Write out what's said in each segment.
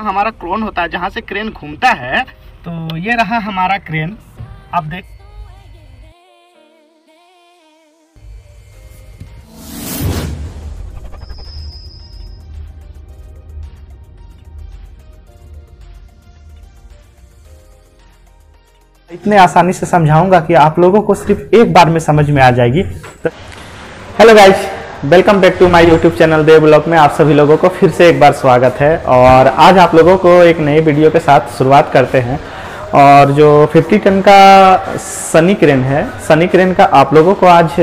हमारा क्रोन होता है, जहाँ से क्रेन घूमता है तो ये रहा हमारा क्रेन। आप देख इतने आसानी से समझाऊँगा कि आप लोगों को सिर्फ़ एक बार में समझ में आ जाएगी। तो hello guys welcome back to my YouTube channel Dev blog में आप सभी लोगों को फिर से एक बार स्वागत है। और आज आप लोगों को एक नई वीडियो के साथ शुरुआत करते हैं। और जो 50 टन का सनी क्रेन है, सनी क्रेन का आप लोगों को आज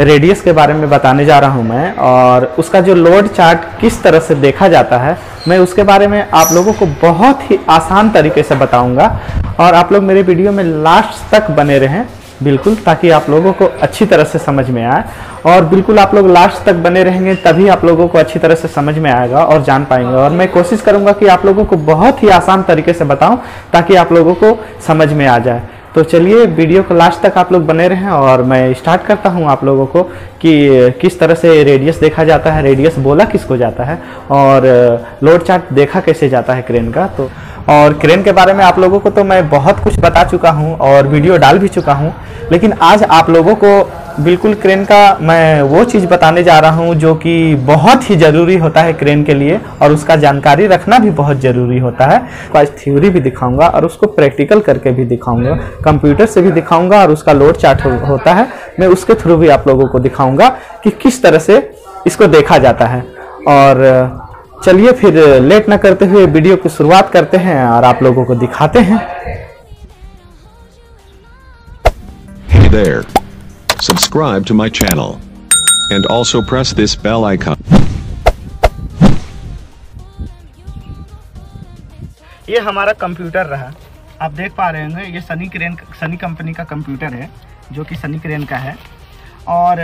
रेडियस के बारे में बताने जा रहा हूँ मैं। और उसका जो लोड चार्ट किस तरह से देखा जाता है, मैं उसके बारे में आप लोगों को बहुत ही आसान तरीके से बताऊँगा। और आप लोग मेरे वीडियो में लास्ट तक बने रहें। बिल्कुल, ताकि आप लोगों को अच्छी तरह से समझ में आए। और बिल्कुल, आप लोग लास्ट तक बने रहेंगे, तभी आप लोगों को अच्छी तरह से समझ में आएगा और जान पाएँगे। और मैं कोशिश करूँगा कि आप लोगों को बहुत ही आसान तरीके से बताऊँ, ताकि आप लोगों को समझ में आ जाए। तो चलिए, वीडियो को लास्ट तक आप लोग बने रहें और मैं स्टार्ट करता हूँ आप लोगों को कि किस तरह से रेडियस देखा जाता है, रेडियस बोला किसको जाता है, और लोड चार्ट देखा कैसे जाता है क्रेन का। तो और क्रेन के बारे में आप लोगों को तो मैं बहुत कुछ बता चुका हूँ और वीडियो डाल भी चुका हूँ, लेकिन आज आप लोगों को बिल्कुल क्रेन का मैं वो चीज़ बताने जा रहा हूँ जो कि बहुत ही ज़रूरी होता है क्रेन के लिए और उसका जानकारी रखना भी बहुत ज़रूरी होता है। आज थ्योरी भी दिखाऊँगा और उसको प्रैक्टिकल करके भी दिखाऊँगा कंप्यूटर से भी दिखाऊँगा और उसका लोड चार्ट होता है। मैं उसके थ्रू भी आप लोगों को दिखाऊँगा कि किस तरह से इसको देखा जाता है। और चलिए फिर लेट ना करते हुए वीडियो की शुरुआत करते हैं और आप लोगों को दिखाते हैं Hey there. Subscribe to my channel. And also press this bell icon. ये हमारा कंप्यूटर रहा आप देख पा रहे होंगे ये सनी क्रेन सनी कंपनी का कंप्यूटर है जो कि सनी क्रेन का है और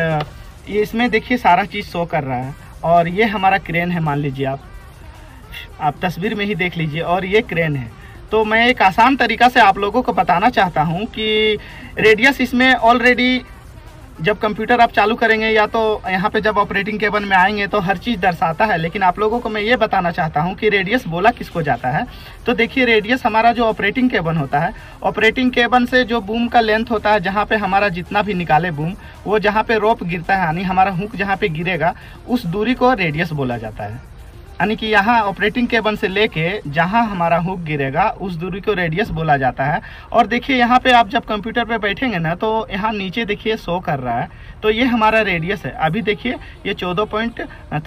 ये इसमें देखिए सारा चीज़ शो कर रहा है और ये हमारा क्रेन है मान लीजिए आप आप तस्वीर में ही देख लीजिए, और ये क्रेन है। तो मैं एक आसान तरीका से आप लोगों को बताना चाहता हूँ कि रेडियस इसमें ऑलरेडी जब कंप्यूटर आप चालू करेंगे या तो यहाँ पे जब ऑपरेटिंग केबल में आएँगे तो हर चीज़ दर्शाता है, लेकिन आप लोगों को मैं ये बताना चाहता हूँ कि रेडियस बोला किसको जाता है? तो देखिए रेडियस हमारा जो ऑपरेटिंग केबल होता है ऑपरेटिंग केबल से जो बूम का लेंथ होता है, जहाँ पे हमारा जितना भी निकाले बूम वो जहाँ पे रोप गिरता है, यानी हमारा हुक जहाँ पे गिरेगा, उस दूरी को रेडियस बोला जाता है। यानी कि यहाँ ऑपरेटिंग केबल से लेके जहाँ हमारा हुक गिरेगा, उस दूरी को रेडियस बोला जाता है। और देखिए, यहाँ पे आप जब कंप्यूटर पे बैठेंगे ना तो यहाँ नीचे देखिए शो कर रहा है। तो ये हमारा रेडियस है। अभी देखिए, ये चौदह पॉइंट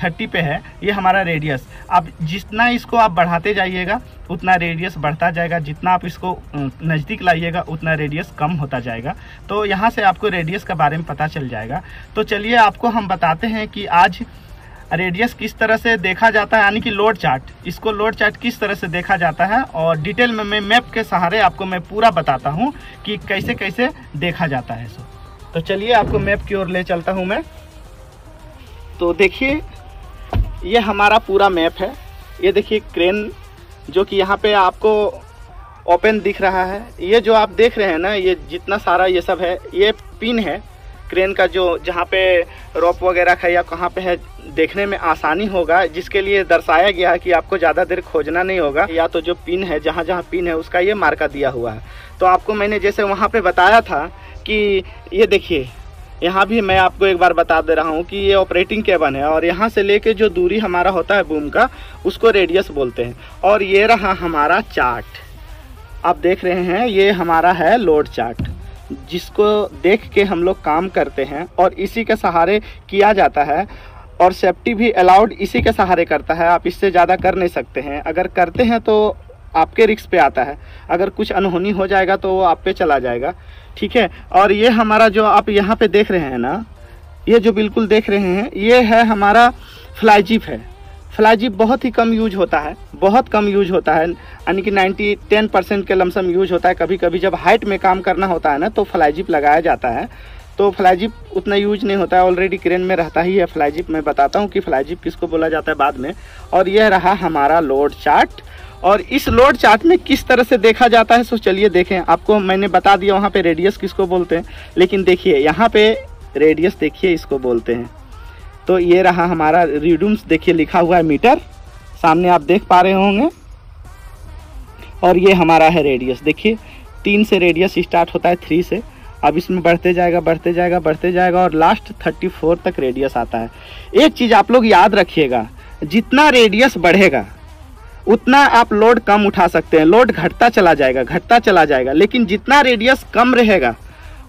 थर्टी पे है। ये हमारा रेडियस अब जितना इसको आप बढ़ाते जाइएगा, उतना रेडियस बढ़ता जाएगा। जितना आप इसको नज़दीक लाइएगा, उतना रेडियस कम होता जाएगा। तो यहाँ से आपको रेडियस के बारे में पता चल जाएगा। तो चलिए, आपको हम बताते हैं कि आज रेडियस किस तरह से देखा जाता है, यानी कि लोड चार्ट इसको लोड चार्ट किस तरह से देखा जाता है, और डिटेल में मैं मैप के सहारे आपको मैं पूरा बताता हूँ कि कैसे कैसे देखा जाता है सो तो चलिए आपको मैप की ओर ले चलता हूँ मैं। तो देखिए, ये हमारा पूरा मैप है। ये देखिए क्रेन जो कि यहाँ पे आपको ओपन दिख रहा है। ये जो आप देख रहे हैं ना, ये जितना सारा ये सब है, ये पिन है। क्रेन का जो जहाँ पे रोप वगैरह है या कहाँ पे है, देखने में आसानी होगा, जिसके लिए दर्शाया गया है कि आपको ज़्यादा देर खोजना नहीं होगा। या तो जो पिन है जहाँ जहाँ पिन है, उसका ये मार्का दिया हुआ है। तो आपको मैंने जैसे वहाँ पे बताया था कि ये देखिए, यहाँ भी मैं आपको एक बार बता दे रहा हूँ कि ये ऑपरेटिंग केबन है और यहाँ से लेके जो दूरी हमारा होता है बूम का, उसको रेडियस बोलते हैं। और ये रहा हमारा चार्ट। आप देख रहे हैं, ये हमारा है लोड चार्ट। जिसको देख के हम लोग काम करते हैं और इसी के सहारे किया जाता है और सेफ्टी भी अलाउड इसी के सहारे करता है। आप इससे ज़्यादा कर नहीं सकते हैं। अगर करते हैं तो आपके रिक्स पे आता है। अगर कुछ अनहोनी हो जाएगा तो वो आप पे चला जाएगा। ठीक है? और ये हमारा जो आप यहाँ पे देख रहे हैं ना, ये जो बिल्कुल देख रहे हैं, ये है हमारा फ्लाईजीप है। फ्लाईजीप बहुत ही कम यूज़ होता है, बहुत कम यूज़ होता है, यानी कि 90 टेन परसेंट के लमसम यूज़ होता है। कभी कभी जब हाइट में काम करना होता है ना तो फ्लाईजीप लगाया जाता है। तो फ्लाईजिप उतना यूज़ नहीं होता है ऑलरेडी क्रेन में रहता ही है फ्लाईजिप मैं बताता हूँ कि फ्लाईजिप किसको बोला जाता है बाद में। और यह रहा हमारा लोड चार्ट और इस लोड चार्ट में किस तरह से देखा जाता है, सो चलिए देखें। आपको मैंने बता दिया, वहाँ पे रेडियस किसको बोलते हैं। लेकिन देखिए, यहाँ पे रेडियस देखिए, इसको बोलते हैं। तो ये रहा हमारा रीडूम्स देखिए लिखा हुआ है मीटर सामने आप देख पा रहे होंगे। और ये हमारा है रेडियस देखिए, तीन से रेडियस स्टार्ट होता है थ्री से। अब इसमें बढ़ते जाएगा बढ़ते जाएगा बढ़ते जाएगा और लास्ट थर्टी फोर तक रेडियस आता है। एक चीज़ आप लोग याद रखिएगा, जितना रेडियस बढ़ेगा, उतना आप लोड कम उठा सकते हैं। लोड घटता चला जाएगा, घटता चला जाएगा। लेकिन जितना रेडियस कम रहेगा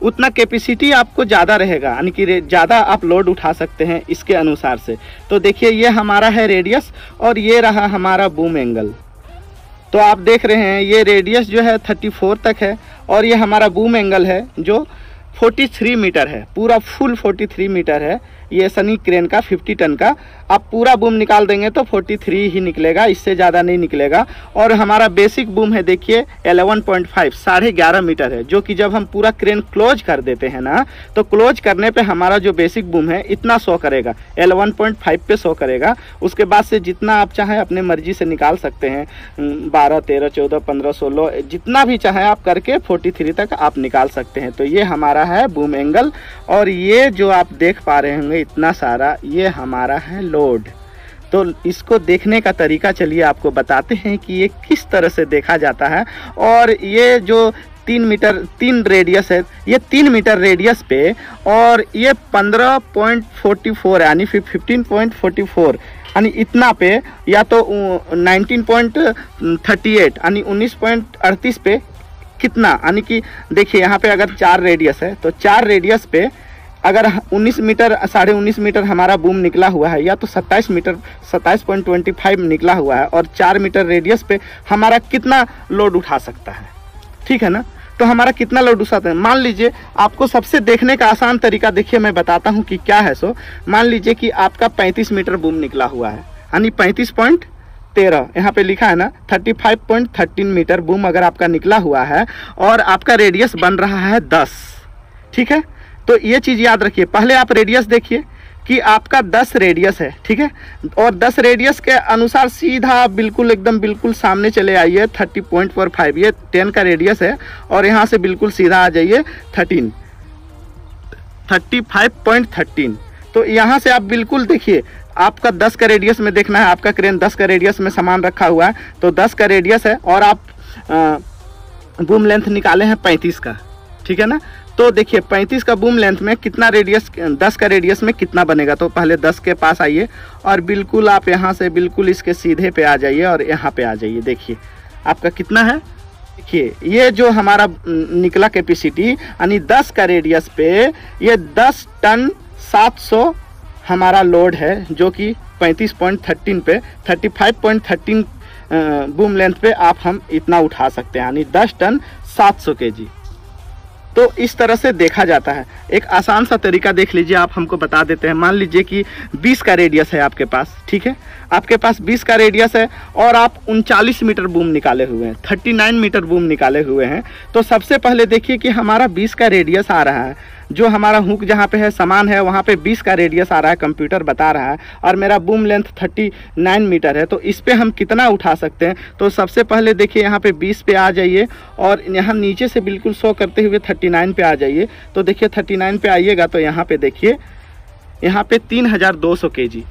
उतना कैपेसिटी आपको ज़्यादा रहेगा, यानी कि ज़्यादा आप लोड उठा सकते हैं इसके अनुसार से। तो देखिए, ये हमारा है रेडियस और ये रहा हमारा बूम एंगल तो आप देख रहे हैं, ये रेडियस जो है 34 तक है और ये हमारा बूम एंगल है जो 43 मीटर है। पूरा फुल 43 मीटर है। ये सनी क्रेन का 50 टन का। आप पूरा बूम निकाल देंगे तो 43 ही निकलेगा, इससे ज़्यादा नहीं निकलेगा। और हमारा बेसिक बूम है, देखिए 11.5 पॉइंट साढ़े ग्यारह मीटर है, जो कि जब हम पूरा क्रेन क्लोज कर देते हैं ना तो क्लोज करने पे हमारा जो बेसिक बूम है, इतना शो करेगा। 11.5 पे शो करेगा। उसके बाद से जितना आप चाहें, अपने मर्ज़ी से निकाल सकते हैं। बारह, तेरह, चौदह, पंद्रह, सोलह, जितना भी चाहें आप करके फोर्टी तक आप निकाल सकते हैं। तो ये हमारा है बूम एंगल और ये जो आप देख पा रहे होंगे इतना सारा, ये हमारा है लोड तो इसको देखने का तरीका चलिए आपको बताते हैं कि ये किस तरह से देखा जाता है. और ये जो तीन मीटर, तीन रेडियस है, ये तीन मीटर रेडियस पे, और ये पंद्रह पॉइंट फोर्टी फोर यानी फिर फिफ्टीन पॉइंट फोर्टी फोर, यानी इतना पे, या तो नाइनटीन पॉइंट थर्टी एट यानी उन्नीस पॉइंट अड़तीस पे कितना, यानी कि देखिए यहाँ पे अगर चार रेडियस है तो चार रेडियस पे अगर 19 मीटर, साढ़े उन्नीस मीटर हमारा बूम निकला हुआ है, या तो 27 मीटर 27.25 निकला हुआ है, और चार मीटर रेडियस पे हमारा कितना लोड उठा सकता है? ठीक है ना? तो हमारा कितना लोड उठाता है? मान लीजिए, आपको सबसे देखने का आसान तरीका देखिए, मैं बताता हूँ कि क्या है सो। मान लीजिए कि आपका 35 मीटर बूम निकला हुआ है, यानी पैंतीस पॉइंट तेरह, यहाँ पे लिखा है ना thirty five point thirteen metre boom अगर आपका निकला हुआ है, और आपका रेडियस बन रहा है दस, ठीक है? तो ये चीज़ याद रखिए, पहले आप रेडियस देखिए कि आपका 10 रेडियस है, ठीक है? और 10 रेडियस के अनुसार सीधा बिल्कुल एकदम बिल्कुल सामने चले आइए 30.45 ये 10 का रेडियस है, और यहाँ से बिल्कुल सीधा आ जाइए 13 35.13 तो यहाँ से आप बिल्कुल देखिए, आपका 10 का रेडियस में देखना है, आपका क्रेन 10 का रेडियस में सामान रखा हुआ है तो 10 का रेडियस है, और आप बूम लेंथ निकाले हैं 35 का, ठीक है ना? तो देखिए 35 का बूम लेंथ में कितना रेडियस 10 का रेडियस में कितना बनेगा? तो पहले 10 के पास आइए और बिल्कुल आप यहाँ से बिल्कुल इसके सीधे पे आ जाइए और यहाँ पे आ जाइए। देखिए, आपका कितना है? देखिए, ये जो हमारा निकला कैपेसिटी यानी 10 का रेडियस पे ये 10 टन 700 हमारा लोड है, जो कि 35.13 पे 35.13 बूम लेंथ पे आप हम इतना उठा सकते हैं, यानी 10 टन 700 केजी। तो इस तरह से देखा जाता है। एक आसान सा तरीका देख लीजिए, आप हमको बता देते हैं। मान लीजिए कि 20 का रेडियस है आपके पास, ठीक है? आपके पास 20 का रेडियस है और आप उनचालीस मीटर बूम निकाले हुए हैं 39 मीटर बूम निकाले हुए हैं। तो सबसे पहले देखिए कि हमारा 20 का रेडियस आ रहा है। जो हमारा हुक जहाँ पे है, समान है, वहाँ पे 20 का रेडियस आ रहा है कंप्यूटर बता रहा है, और मेरा बूम लेंथ 39 मीटर है तो इस पर हम कितना उठा सकते हैं? तो सबसे पहले देखिए, यहाँ पे 20 पे आ जाइए, और यहाँ नीचे से बिल्कुल शो करते हुए 39 पे आ जाइए। तो देखिए 39 पे आइएगा तो यहाँ पे देखिए, यहाँ पे के जी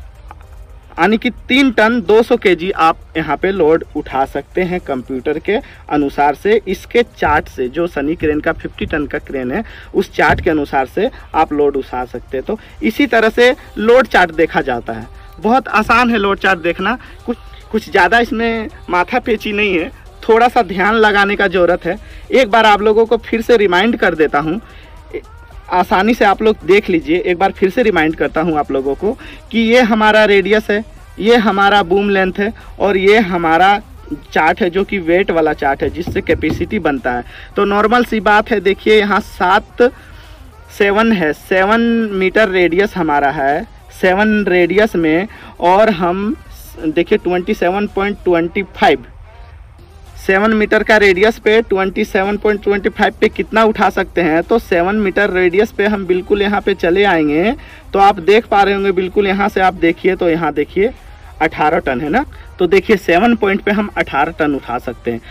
यानी कि तीन टन 200 केजी आप यहाँ पे लोड उठा सकते हैं कंप्यूटर के अनुसार से। इसके चार्ट से, जो सनी क्रेन का 50 टन का क्रेन है, उस चार्ट के अनुसार से आप लोड उठा सकते हैं। तो इसी तरह से लोड चार्ट देखा जाता है। बहुत आसान है लोड चार्ट देखना। कुछ कुछ ज़्यादा इसमें माथा पेची नहीं है। थोड़ा सा ध्यान लगाने का ज़रूरत है। एक बार आप लोगों को फिर से रिमाइंड कर देता हूँ आसानी से आप लोग देख लीजिए। एक बार फिर से रिमाइंड करता हूँ आप लोगों को कि ये हमारा रेडियस है, ये हमारा बूम लेंथ है और ये हमारा चार्ट है जो कि वेट वाला चार्ट है, जिससे कैपेसिटी बनता है। तो नॉर्मल सी बात है, देखिए यहाँ सात सेवन है। सेवन मीटर रेडियस हमारा है। सेवन रेडियस में और हम, देखिए twenty seven point twenty five seven metre का रेडियस पे twenty seven point twenty five पे कितना उठा सकते हैं? तो सेवन मीटर रेडियस पे हम बिल्कुल यहाँ पे चले आएँगे। तो आप देख पा रहे होंगे, बिल्कुल यहाँ से आप देखिए तो यहाँ देखिए, अठारह टन है ना? तो देखिए, सेवन पॉइंट पे हम अठारह टन उठा सकते हैं।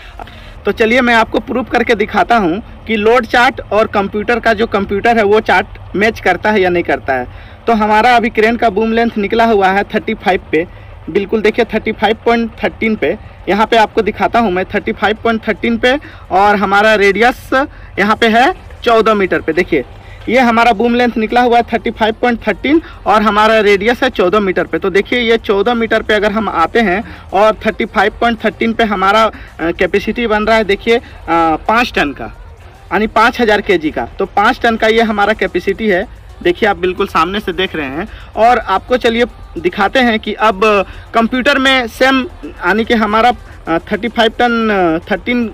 तो चलिए, मैं आपको प्रूफ करके दिखाता हूँ कि लोड चार्ट और कंप्यूटर का जो कंप्यूटर है, वो चार्ट मैच करता है या नहीं करता है। तो हमारा अभी क्रेन का बूम लेंथ निकला हुआ है थर्टी पे। बिल्कुल देखिए 35.13 पे। यहाँ पे आपको दिखाता हूँ मैं 35.13 पे और हमारा रेडियस यहाँ पे है 14 मीटर पे। देखिए, ये हमारा बूम लेंथ निकला हुआ है 35.13 और हमारा रेडियस है 14 मीटर पे। तो देखिए, ये 14 मीटर पे अगर हम आते हैं और 35.13 पे हमारा कैपेसिटी बन रहा है, देखिए पाँच टन का, यानी पाँच हज़ार के का। तो पाँच टन का ये हमारा कैपेसिटी है। देखिए, आप बिल्कुल सामने से देख रहे हैं। और आपको चलिए दिखाते हैं कि अब कंप्यूटर में सेम यानी कि हमारा thirty five ton thirteen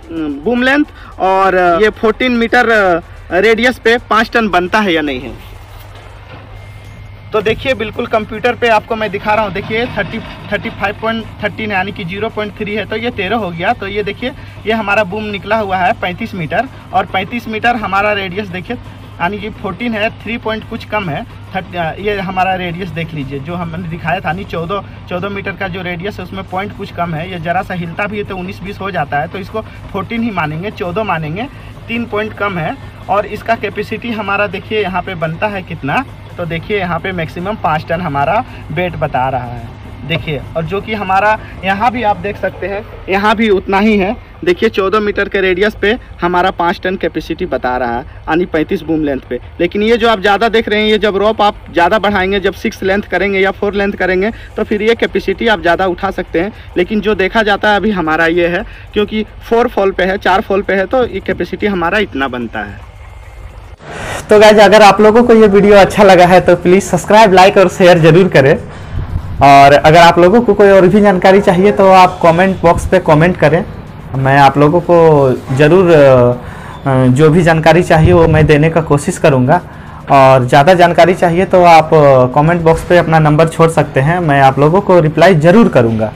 boom length और ये फोर्टीन मीटर रेडियस पे पाँच टन बनता है या नहीं है। तो देखिए, बिल्कुल कंप्यूटर पे आपको मैं दिखा रहा हूँ। देखिए thirty thirty five point thirteen यानी कि ज़ीरो पॉइंट थ्री है। तो ये तेरह हो गया। तो ये देखिए, ये हमारा बूम निकला हुआ है पैंतीस मीटर और पैंतीस मीटर हमारा रेडियस देखिए यानी कि फोर्टीन है थ्री पॉइंट कुछ कम है थर्ट ये हमारा रेडियस देख लीजिए, जो हमने दिखाया था नहीं चौदह चौदह मीटर का जो रेडियस है, उसमें पॉइंट कुछ कम है, ये ज़रा सा हिलता भी है तो उन्नीस, बीस हो जाता है तो इसको फोर्टीन ही मानेंगे, चौदह मानेंगे, तीन पॉइंट कम है, और इसका कैपेसिटी हमारा देखिए यहाँ पर बनता है कितना तो देखिए यहाँ पे मैक्सिमम पाँच टन हमारा वेट बता रहा है, देखिए, और जो कि हमारा, यहाँ भी आप देख सकते हैं, यहाँ भी उतना ही है देखिए 14 मीटर के रेडियस पे हमारा पाँच टन कैपेसिटी बता रहा है, यानी 35 बूम लेंथ पे। लेकिन ये जो आप ज़्यादा देख रहे हैं, ये जब रोप आप ज़्यादा बढ़ाएँगे, जब सिक्स लेंथ करेंगे या फोर लेंथ करेंगे तो फिर ये कैपेसिटी आप ज़्यादा उठा सकते हैं। लेकिन जो देखा जाता है, अभी हमारा ये है, क्योंकि फोर फॉल पर है, चार फॉल पर है तो ये कैपेसिटी हमारा इतना बनता है। तो गाइज़ अगर आप लोगों को ये वीडियो अच्छा लगा है तो प्लीज़ सब्सक्राइब लाइक और शेयर ज़रूर करें। और अगर आप लोगों को कोई और भी जानकारी चाहिए तो आप कमेंट बॉक्स पे कमेंट करें। मैं आप लोगों को ज़रूर जो भी जानकारी चाहिए वो मैं देने का कोशिश करूँगा। और ज़्यादा जानकारी चाहिए तो आप कमेंट बॉक्स पे अपना नंबर छोड़ सकते हैं। मैं आप लोगों को रिप्लाई ज़रूर करूँगा।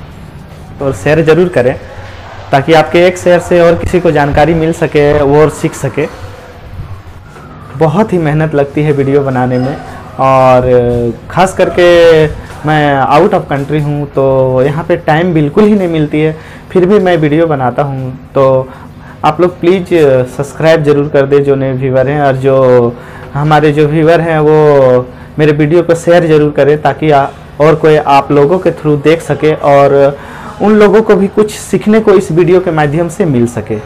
और शेयर ज़रूर करें, ताकि आपके एक शेयर से और किसी को जानकारी मिल सके और सीख सके। बहुत ही मेहनत लगती है वीडियो बनाने में। और ख़ास करके मैं आउट ऑफ़ कंट्री हूँ तो यहाँ पे टाइम बिल्कुल ही नहीं मिलती है। फिर भी मैं वीडियो बनाता हूँ तो आप लोग प्लीज़ सब्सक्राइब ज़रूर कर दें जो नए व्यूवर हैं और जो हमारे जो व्यूवर हैं वो मेरे वीडियो को शेयर ज़रूर करें ताकि आ, और कोई आप लोगों के थ्रू देख सके और उन लोगों को भी कुछ सीखने को इस वीडियो के माध्यम से मिल सके।